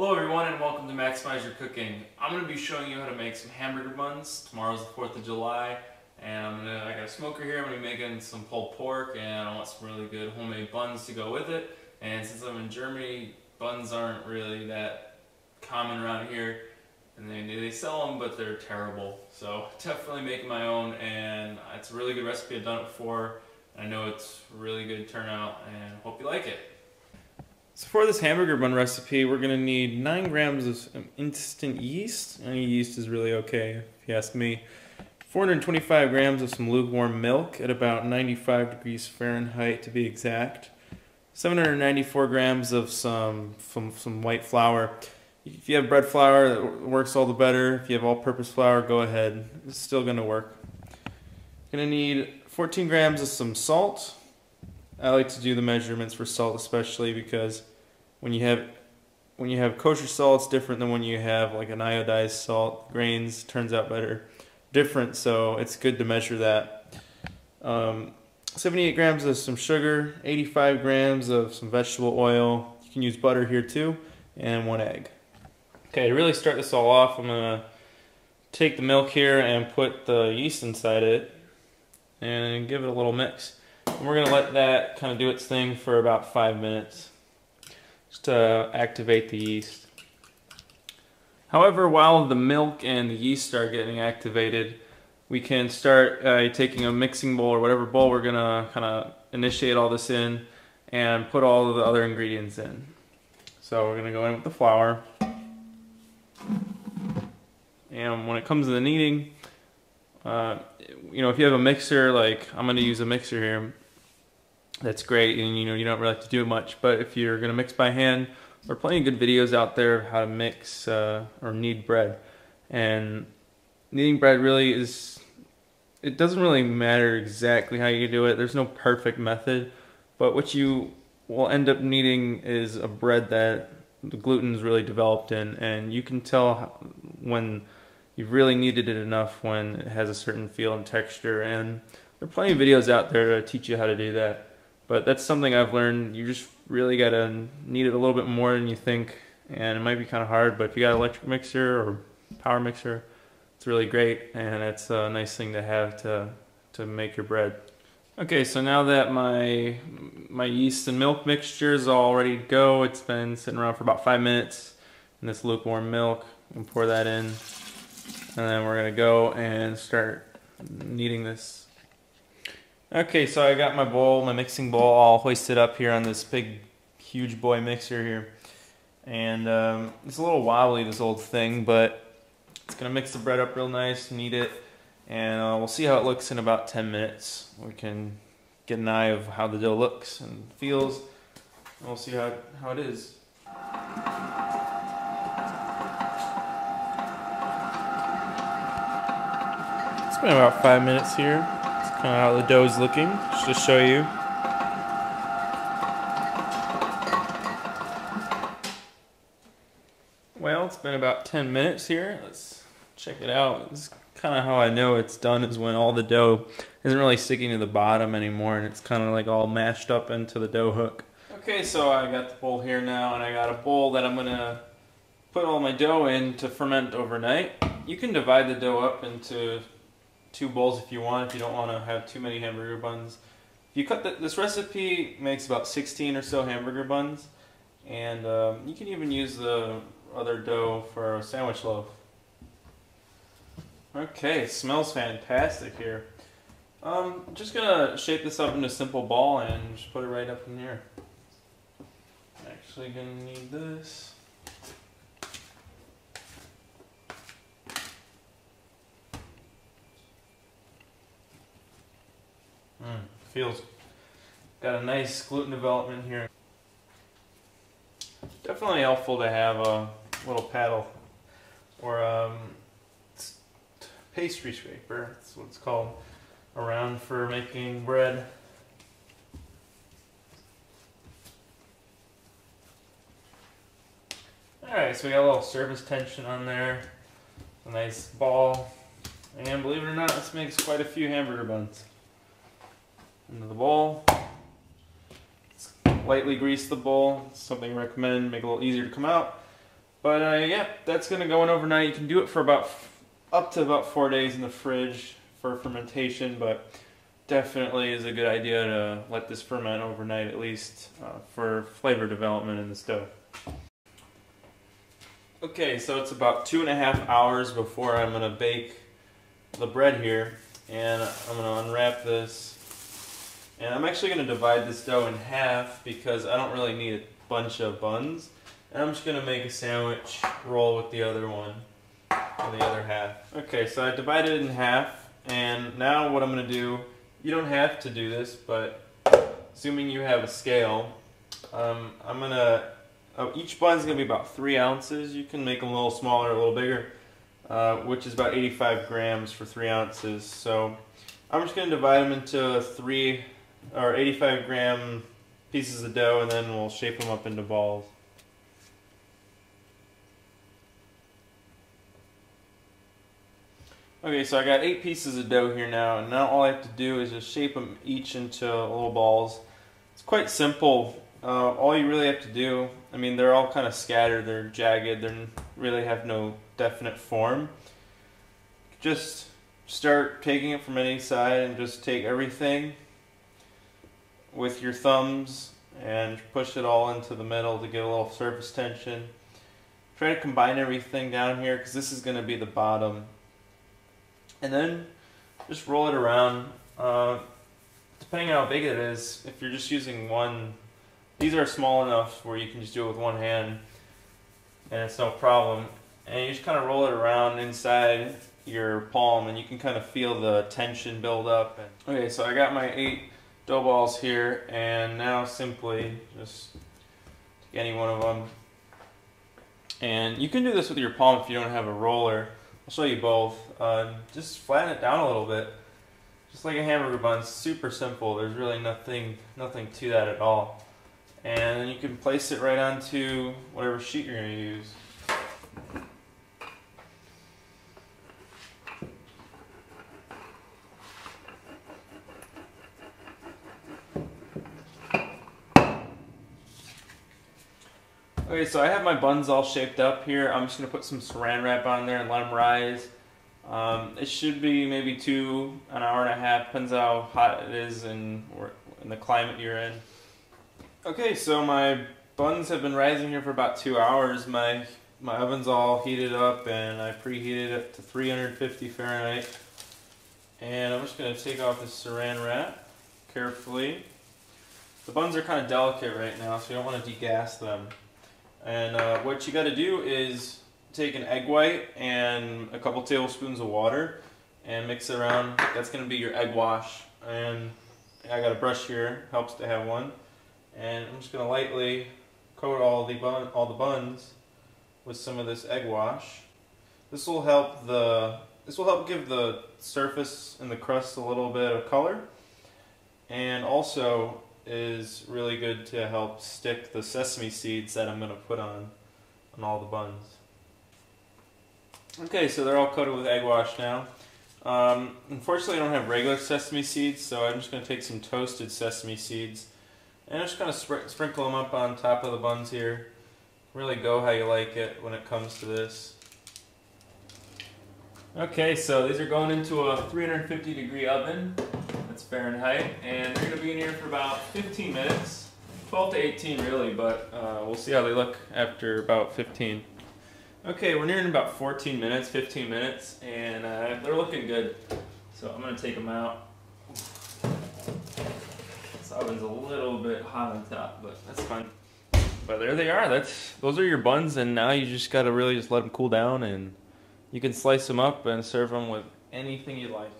Hello everyone and welcome to Maximize Your Cooking. I'm going to be showing you how to make some hamburger buns. Tomorrow's the 4th of July and I'm gonna, I got a smoker here, I'm going to be making some pulled pork and I want some really good homemade buns to go with it. And since I'm in Germany, buns aren't really that common around here and they, they sell them but they're terrible. So definitely making my own and it's a really good recipe, I've done it before. And I know it's really good turnout and hope you like it. So for this hamburger bun recipe, we're gonna need nine grams of instant yeast. Any yeast is really okay, if you ask me. 425 grams of some lukewarm milk at about 95 degrees Fahrenheit to be exact. 794 grams of some, some, some white flour. If you have bread flour, that works all the better. If you have all-purpose flour, go ahead. It's still gonna work. Gonna need 14 grams of some salt. I like to do the measurements for salt especially because when you have when you have kosher salt, it's different than when you have like an iodized salt. Grains turns out better, different. So it's good to measure that. Um, 78 grams of some sugar, 85 grams of some vegetable oil. You can use butter here too, and one egg. Okay, to really start this all off, I'm gonna take the milk here and put the yeast inside it and give it a little mix. And we're gonna let that kind of do its thing for about five minutes to activate the yeast. However, while the milk and the yeast are getting activated, we can start uh, taking a mixing bowl or whatever bowl we're gonna kind of initiate all this in and put all of the other ingredients in. So we're gonna go in with the flour. And when it comes to the kneading, uh, you know, if you have a mixer, like I'm gonna use a mixer here, that's great and you know you don't really have to do much but if you're gonna mix by hand there are plenty of good videos out there of how to mix uh, or knead bread and kneading bread really is it doesn't really matter exactly how you do it there's no perfect method but what you will end up needing is a bread that the gluten is really developed in and you can tell when you've really kneaded it enough when it has a certain feel and texture and there are plenty of videos out there to teach you how to do that but that's something I've learned. You just really gotta knead it a little bit more than you think, and it might be kind of hard. But if you got an electric mixer or power mixer, it's really great, and it's a nice thing to have to to make your bread. Okay, so now that my my yeast and milk mixture is all ready to go, it's been sitting around for about five minutes in this lukewarm milk. And pour that in, and then we're gonna go and start kneading this Okay, so I got my bowl, my mixing bowl all hoisted up here on this big, huge boy mixer here. And um, it's a little wobbly, this old thing, but it's to mix the bread up real nice, knead it, and uh, we'll see how it looks in about 10 minutes. We can get an eye of how the dough looks and feels, and we'll see how, how it is. It's been about five minutes here kind of how the dough is looking, just to show you. Well, it's been about 10 minutes here. Let's check it out. Is kind of how I know it's done is when all the dough isn't really sticking to the bottom anymore and it's kind of like all mashed up into the dough hook. Okay, so I got the bowl here now and I got a bowl that I'm going to put all my dough in to ferment overnight. You can divide the dough up into two bowls if you want, if you don't want to have too many hamburger buns. If you cut the, this recipe makes about 16 or so hamburger buns, and um, you can even use the other dough for a sandwich loaf. Okay, smells fantastic here. Um, just gonna shape this up into a simple ball and just put it right up in here. Actually gonna need this. Mm, feels got a nice gluten development here. Definitely helpful to have a little paddle or um, pastry scraper. That's what it's called. Around for making bread. Alright, so we got a little surface tension on there. A nice ball. And believe it or not, this makes quite a few hamburger buns into the bowl. Lightly grease the bowl, something I recommend, make it a little easier to come out. But uh, yeah, that's gonna go in overnight. You can do it for about up to about four days in the fridge for fermentation, but definitely is a good idea to let this ferment overnight at least uh, for flavor development in the dough. Okay, so it's about two and a half hours before I'm gonna bake the bread here, and I'm gonna unwrap this. And I'm actually gonna divide this dough in half because I don't really need a bunch of buns. And I'm just gonna make a sandwich roll with the other one, on the other half. Okay, so I divided it in half, and now what I'm gonna do, you don't have to do this, but assuming you have a scale, um, I'm gonna Oh, each bun is going to be about three ounces. You can make them a little smaller, a little bigger, uh, which is about 85 grams for three ounces. So I'm just going to divide them into three or 85 gram pieces of dough, and then we'll shape them up into balls. Okay, so I got eight pieces of dough here now, and now all I have to do is just shape them each into little balls. It's quite simple uh, all you really have to do, I mean, they're all kind of scattered, they're jagged, they really have no definite form. Just start taking it from any side and just take everything with your thumbs and push it all into the middle to get a little surface tension. Try to combine everything down here because this is going to be the bottom. And then just roll it around. Uh, depending on how big it is, if you're just using one these are small enough where you can just do it with one hand and it's no problem. And you just kind of roll it around inside your palm and you can kind of feel the tension build up. Okay, so I got my eight dough balls here and now simply just any one of them. And you can do this with your palm if you don't have a roller. I'll show you both. Uh, just flatten it down a little bit. Just like a hamburger bun, super simple. There's really nothing, nothing to that at all and you can place it right onto whatever sheet you're going to use. Okay, so I have my buns all shaped up here. I'm just going to put some saran wrap on there and let them rise. Um, it should be maybe two, an hour and a half, depends how hot it is and in the climate you're in. Okay, so my buns have been rising here for about two hours. My my oven's all heated up and I preheated it to 350 Fahrenheit. And I'm just going to take off this saran wrap carefully. The buns are kind of delicate right now, so you don't want to degas them. And uh, what you got to do is take an egg white and a couple tablespoons of water and mix it around. That's going to be your egg wash. And I got a brush here, helps to have one and I'm just going to lightly coat all the bun, all the buns with some of this egg wash. This will help the this will help give the surface and the crust a little bit of color and also is really good to help stick the sesame seeds that I'm going to put on on all the buns. Okay, so they're all coated with egg wash now. Um, unfortunately, I don't have regular sesame seeds, so I'm just going to take some toasted sesame seeds and just kind of spr sprinkle them up on top of the buns here. Really go how you like it when it comes to this. Okay, so these are going into a 350 degree oven. Fahrenheit. And they're going to be in here for about 15 minutes. 12 to 18 really, but uh, we'll see how they look after about 15. Okay, we're nearing about 14 minutes, 15 minutes, and uh, they're looking good. So I'm to take them out. This oven's a little bit hot on top, but that's fine. But there they are. That's those are your buns, and now you just gotta really just let them cool down, and you can slice them up and serve them with anything you like.